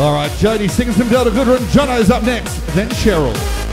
All right, Jodi singing some Delta Goodrem. Jono's up next, then Cheryl.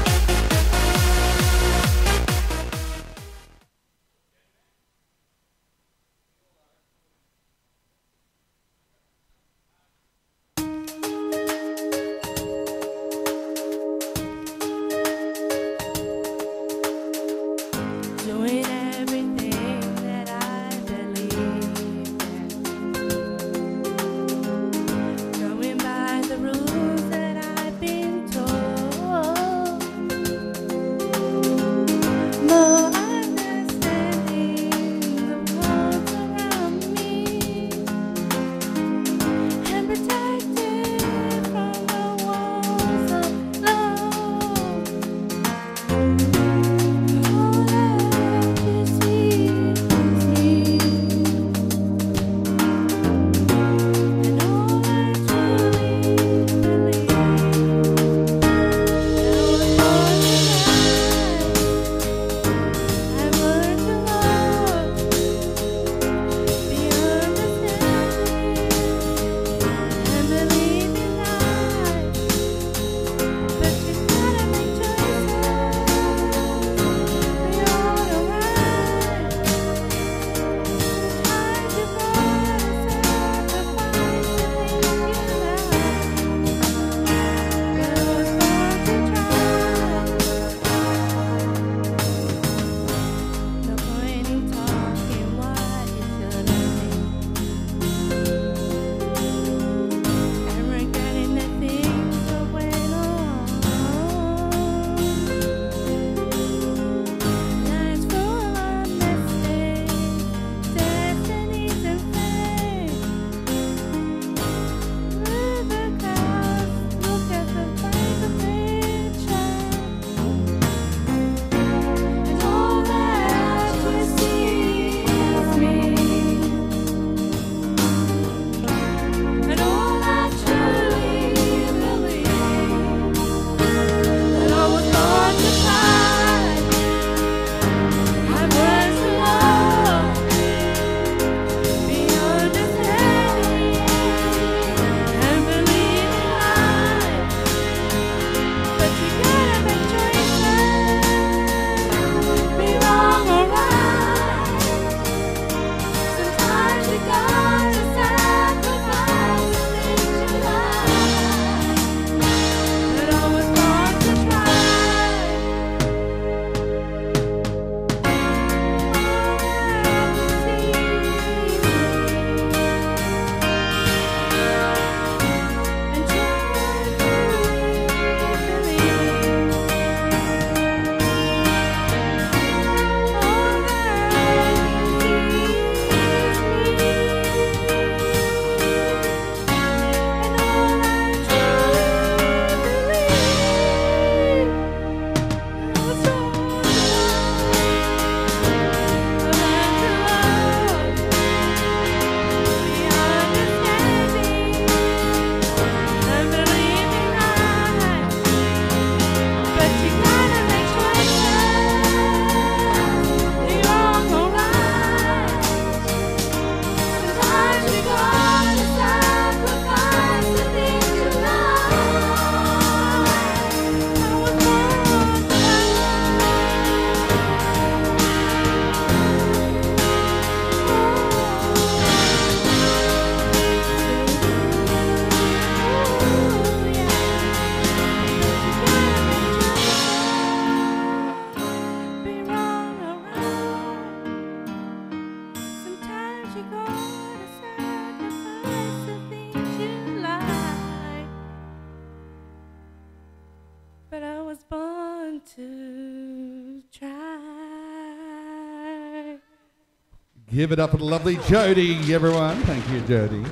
Give it up for the lovely Jodi, everyone. Thank you, Jodi.